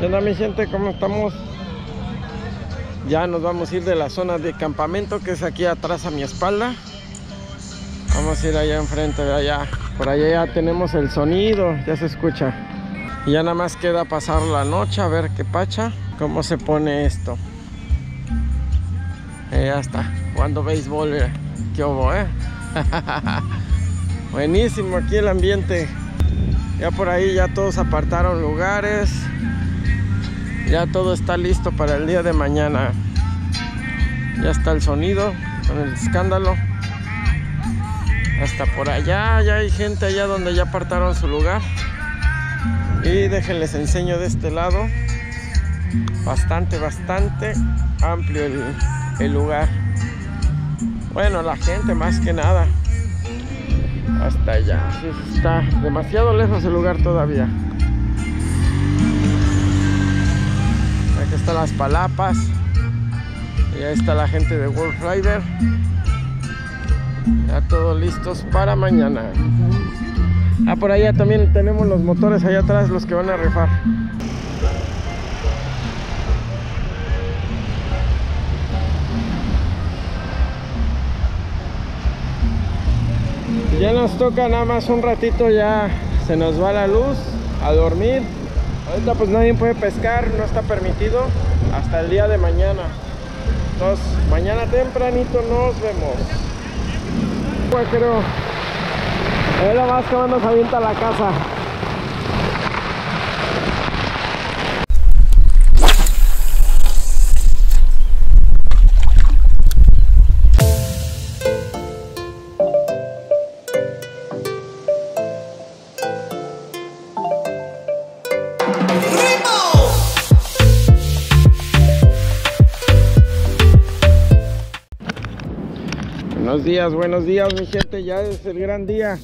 ¿Qué onda mi gente? ¿Cómo estamos? Ya nos vamos a ir de la zona de campamento que es aquí atrás a mi espalda. Vamos a ir allá enfrente, allá. Por allá ya tenemos el sonido, ya se escucha. Y ya nada más queda pasar la noche a ver qué pacha, cómo se pone esto. Eh, ya está, jugando béisbol, mira. qué obo, eh. Buenísimo aquí el ambiente. Ya por ahí ya todos apartaron lugares. Ya todo está listo para el día de mañana. Ya está el sonido con el escándalo. Hasta por allá, ya hay gente allá donde ya apartaron su lugar. Y déjenles enseño de este lado. Bastante, bastante amplio el, el lugar. Bueno, la gente más que nada. Hasta allá. Está demasiado lejos el lugar todavía. Las palapas. Y ahí está la gente de Wolf Rider. Ya todos listos para mañana. Ah, por allá también tenemos los motores allá atrás, los que van a rifar. Ya nos toca nada más un ratito, ya se nos va la luz a dormir. Ahorita pues nadie puede pescar, no está permitido hasta el día de mañana. Entonces, mañana tempranito nos vemos. Pues creo, es la más que nos avienta la casa. Buenos días, buenos días mi gente, ya es el gran día.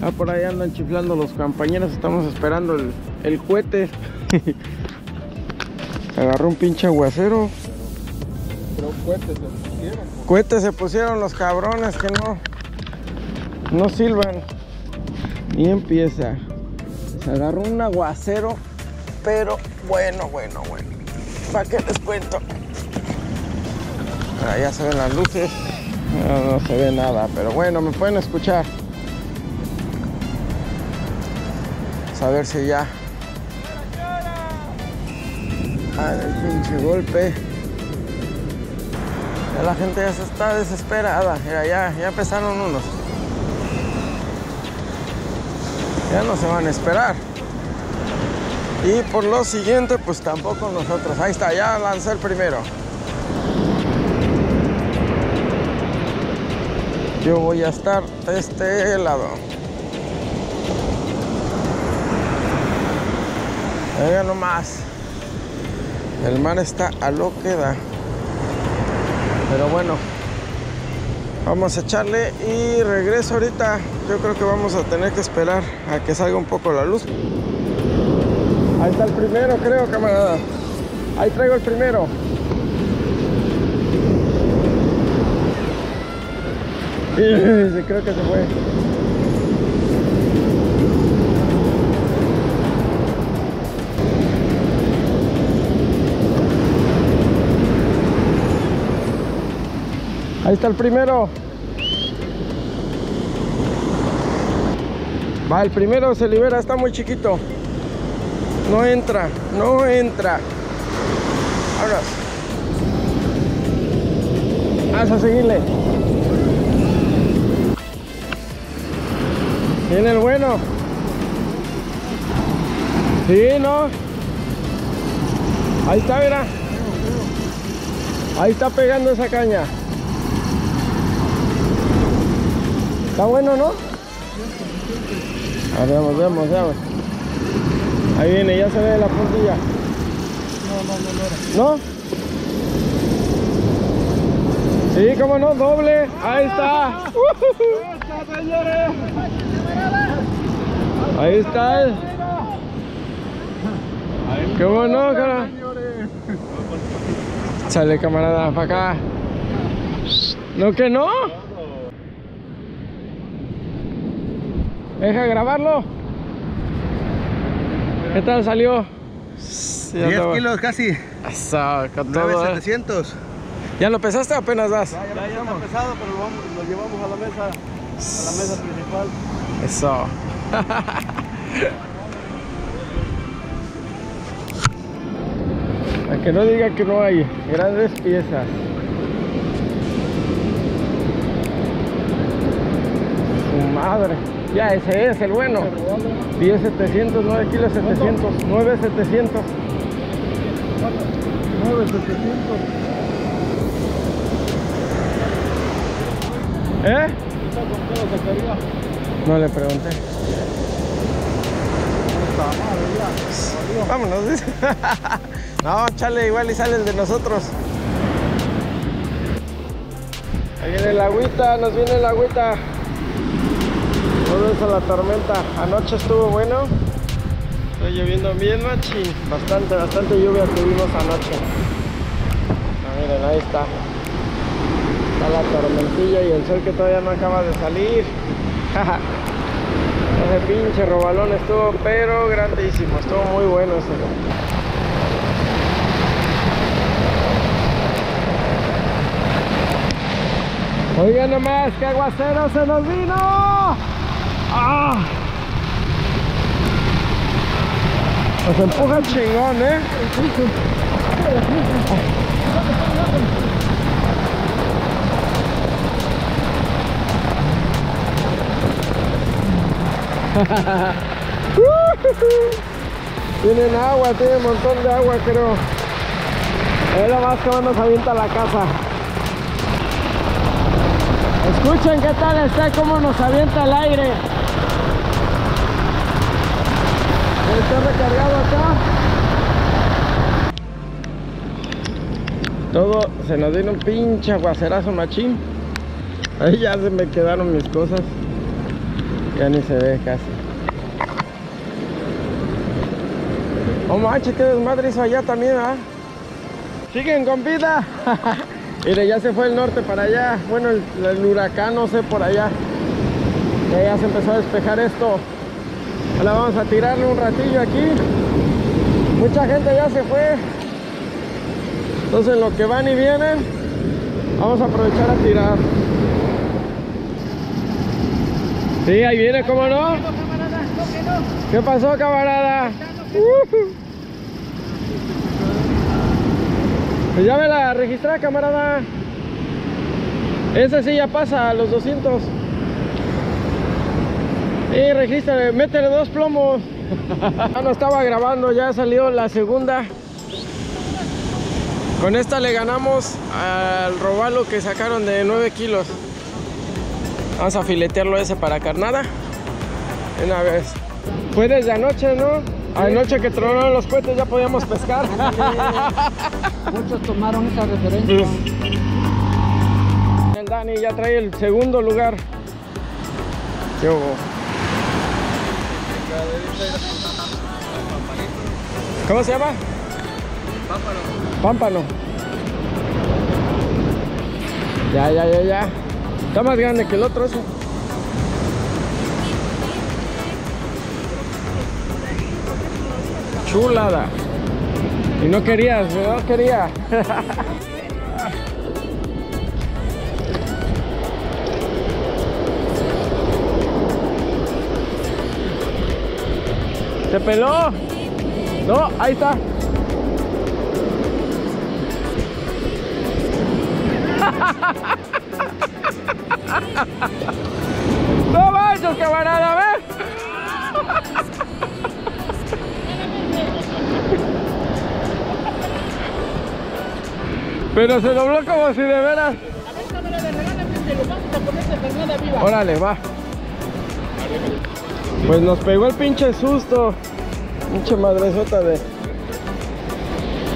Ah, por ahí andan chiflando los compañeros, estamos esperando el, el cohete. Agarró un pinche aguacero. Pero cohetes se pusieron. Cohetes se pusieron los cabrones que no, no silban. Y empieza. Se agarró un aguacero, pero bueno, bueno, bueno. ¿Para qué les cuento? Ya se ven las luces. No, no se ve nada, pero bueno, me pueden escuchar. Vamos a ver si ya. Ah, el pinche golpe. La gente ya se está desesperada. Mira, ya, ya empezaron unos. Ya no se van a esperar. Y por lo siguiente, pues tampoco nosotros. Ahí está, ya lancé el primero. Yo voy a estar de este lado. Venga nomás. El mar está a lo que da. Pero bueno. Vamos a echarle y regreso ahorita. Yo creo que vamos a tener que esperar a que salga un poco la luz. Ahí está el primero, creo, camarada. Ahí traigo el primero. creo que se fue. Ahí está el primero. Va, el primero se libera, está muy chiquito. No entra, no entra. Vámonos. Vamos a seguirle. Viene el bueno. Sí, ¿no? Ahí está, mira. Ahí está pegando esa caña. Está bueno, ¿no? A ver, veamos, veamos, veamos. Ahí viene, ya se ve la puntilla. No, no, no, no. Sí, cómo no, doble. Ahí está. ¡Está, señores! Ahí está. el- ¿Cómo no, cara? Sale camarada, para acá. ¿No que no? Deja grabarlo. ¿Qué tal salió? Sí, 10 andaba- kilos casi. Eso, con todo, ¿eh? 9700. ¿Ya lo pesaste o apenas vas? Ya, ya, está pesado, pero lo, vamos- lo llevamos a la mesa, a la mesa principal. Eso. A que no diga que no hay grandes piezas. Su madre. Ya ese es el bueno. 10 700, 9 kilos 700, 9 700. 9700. ¿Eh? No le pregunté. Vámonos. No, chale, igual y sale el de nosotros. Ahí viene el agüita, nos viene el agüita. Todo eso la tormenta. Anoche estuvo bueno. Está lloviendo bien, machín. Bastante, bastante lluvia tuvimos anoche. Ah, miren, ahí está. Está la tormentilla y el sol que todavía no acaba de salir. Ese pinche robalón estuvo pero grandísimo, estuvo muy bueno ese. Oigan nomás, que aguacero se nos vino. ¡Ah! Nos empuja chingón, ¿eh? Tienen agua, tienen un montón de agua, creo. Es lo más que nos avienta la casa. Escuchen qué tal está, cómo nos avienta el aire. Está recargado acá. Todo se nos vino un pinche aguacerazo machín. Ahí ya se me quedaron mis cosas. Ya ni se ve casi. Oh manches, qué desmadre hizo allá también, ¿ah? Siguen con vida. Mire, ya se fue el norte para allá. Bueno, el, el huracán, no sé, por allá. Ya, ya se empezó a despejar esto. Ahora vamos a tirarle un ratillo aquí. Mucha gente ya se fue. Entonces, lo que van y vienen, vamos a aprovechar a tirar. Sí, ahí viene, ¿cómo no? ¿Qué pasó, camarada? Ujú. Pues ya me la registré, camarada. Ese sí ya pasa a los 200. Y regístrale, métele dos plomos. Ya no estaba grabando, ya salió la segunda. Con esta le ganamos al robalo que sacaron de 9 kilos. Vamos a filetearlo ese para carnada. Una vez. Fue desde anoche, ¿no? Anoche que tronaron los cohetes ya podíamos pescar. Muchos tomaron esa referencia. El Dani ya trae el segundo lugar. ¿Qué hubo? ¿Cómo se llama? Pámpano. Pámpano. Ya, ya, ya, ya. Está más grande que el otro. Chulada. Y no querías, no quería. ¿Se peló? No, ahí está. No manches, camarada, ¿ves? Pero se dobló como si de veras. Órale, va. Pues nos pegó el pinche susto. Pinche madresota de.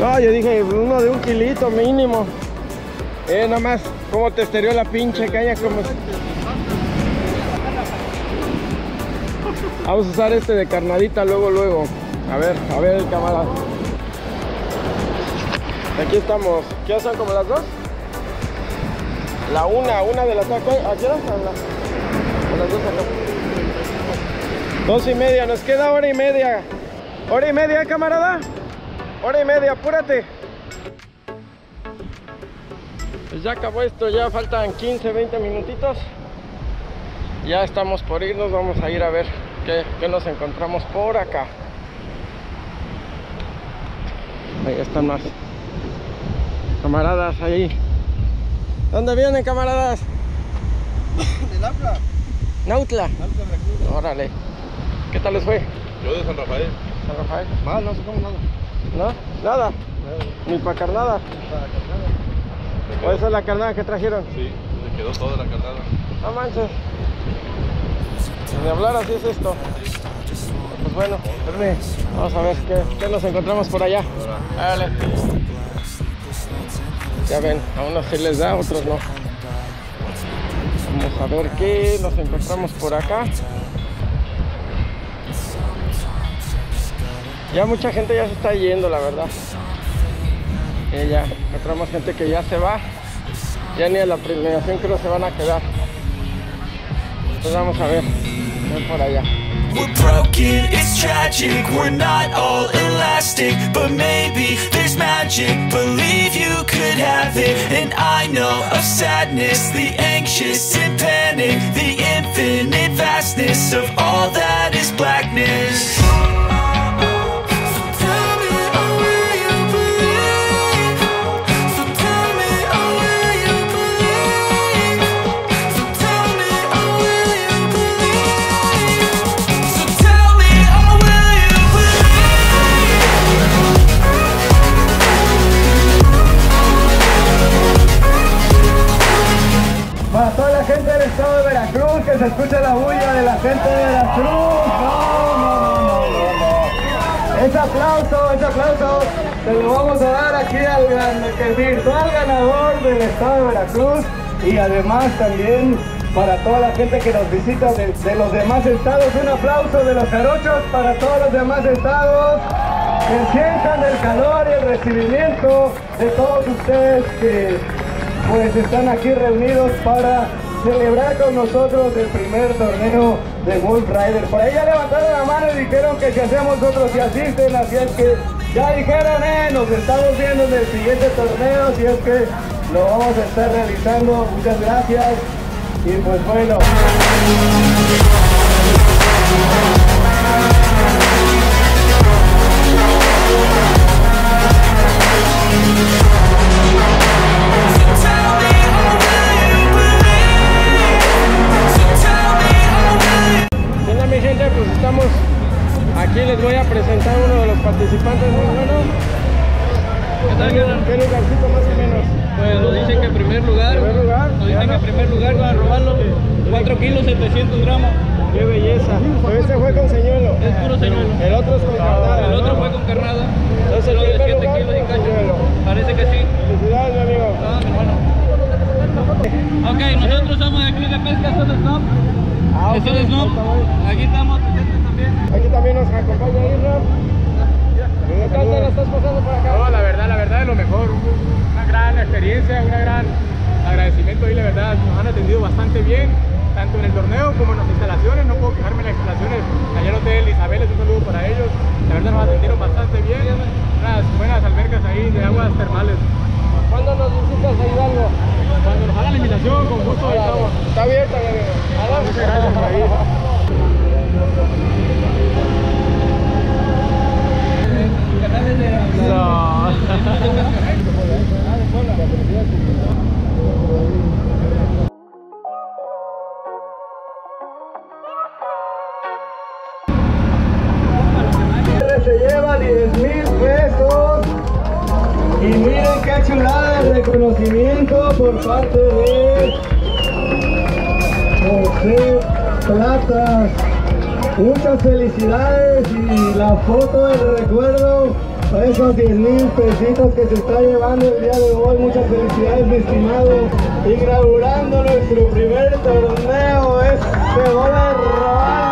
No, yo dije uno de un kilito mínimo. Eh, nada más, como te esterió la pinche caña, como. Vamos a usar este de carnadita luego, luego. A ver, a ver el camarada. Aquí estamos. ¿Qué son como las dos? La una, una de las dos. ¿A qué hora las? las dos acá. Dos y media, nos queda hora y media. ¿Hora y media, camarada? Hora y media, apúrate. Pues ya acabó esto, ya faltan 15, 20 minutitos. Ya estamos por irnos, vamos a ir a ver qué, qué nos encontramos por acá. Ahí están más camaradas ahí. ¿Dónde vienen camaradas? ¿Del? Nautla. Alta Veracruz. Órale. ¿Qué tal les fue? Yo de San Rafael. San Rafael. Mal, no sacamos nada. ¿No? Nada. Ni para carnada. ¿O esa es la carnada que trajeron? Sí, le quedó toda la carnada. No manches. Ni hablar así es esto. Pues bueno, vamos a ver qué, qué nos encontramos por allá. Dale. Ya ven, a unos sí les da, a otros no. Vamos a ver qué nos encontramos por acá. Ya mucha gente ya se está yendo, la verdad. Encontramos gente que ya se va. Ya ni a la premiación creo se van a quedar. Pues vamos a ver. Ven por allá. We're broken, it's tragic, we're not all elastic But maybe there's magic, believe you could have it And I know of sadness, the anxious and panic The infinite vastness of all that is blackness se escuche la bulla de la gente de Veracruz. No, no, no. Ese aplauso, ese aplauso se lo vamos a dar aquí al que virtual ganador del estado de Veracruz y además también para toda la gente que nos visita de, de los demás estados. Un aplauso de los jarochos para todos los demás estados. Que sientan el calor y el recibimiento de todos ustedes que pues están aquí reunidos para celebrar con nosotros el primer torneo de Wolf Rider. Por ahí ya levantaron la mano y dijeron que si hacemos otros y asisten, así es que ya dijeron, eh, nos estamos viendo en el siguiente torneo, así es que lo vamos a estar realizando. Muchas gracias. Y pues bueno. Aquí, les voy a presentar uno de los participantes muy bueno. ¿Qué tal, carnal? ¿Qué lugarcito más o menos? Pues nos dicen que en primer lugar, ¿Primer lugar? nos dicen que en primer lugar va a robarlo 4 kilos 700 gramos. ¡Qué belleza! Pero este fue con señuelo. Es puro señuelo. El otro es con carnada, El otro ¿no? fue con carnada. Entonces, el uno de primer 7 lugar kilos y cacho. señuelo. Parece que sí. Felicidades, mi amigo. Ah, mi hermano. Ok, nosotros somos de Club de Pesca Son Snob. Ah, Es ok, Son Snob. Aquí estamos. Aquí también nos acompaña Isra. ¿Qué tal te la estás pasando por acá? No, la verdad, la verdad es lo mejor. Una gran experiencia, una gran agradecimiento y la verdad nos han atendido bastante bien, tanto en el torneo como en las instalaciones. No puedo quejarme en las instalaciones. El Hotel Isabel, un saludo para ellos. La verdad nos atendieron bastante bien. Unas buenas albercas ahí de aguas termales. ¿Cuándo nos visitas a Hidalgo? Cuando nos hagan la invitación, con gusto ahí estamos. Está abierta, mi amigo. Muchas gracias por ahí. Se lleva 10 mil pesos. Y miren qué chulada de reconocimiento por parte de José Platas. Muchas felicidades y la foto del recuerdo esos 10 mil pesitos que se está llevando el día de hoy. Muchas felicidades, mi estimado. Inaugurando nuestro primer torneo. Dólar robado.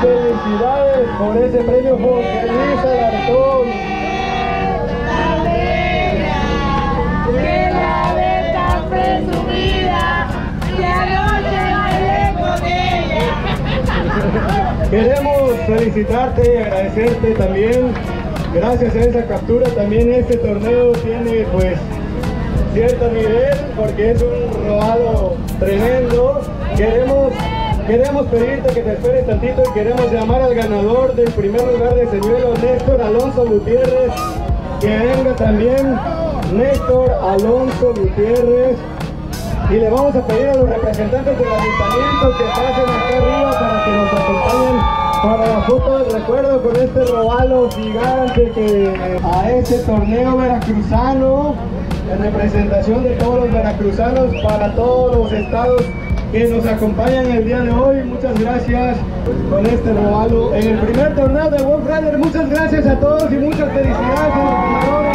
Felicidades por ese premio Jorge Luis Alarcón. Queremos felicitarte y agradecerte también. Gracias a esa captura también este torneo tiene pues cierto nivel porque es un robado tremendo. Queremos, queremos pedirte que te esperes tantito y queremos llamar al ganador del primer lugar de señuelo, Néstor Alonso Gutiérrez. Que venga también Néstor Alonso Gutiérrez. Y le vamos a pedir a los representantes del ayuntamiento que pasen acá arriba para que nos acompañen para la foto del recuerdo con este robalo gigante que a este torneo veracruzano en representación de todos los veracruzanos para todos los estados que nos acompañan el día de hoy. Muchas gracias con este robalo en el primer torneo de Wolf Rider. Muchas gracias a todos y muchas felicidades a los.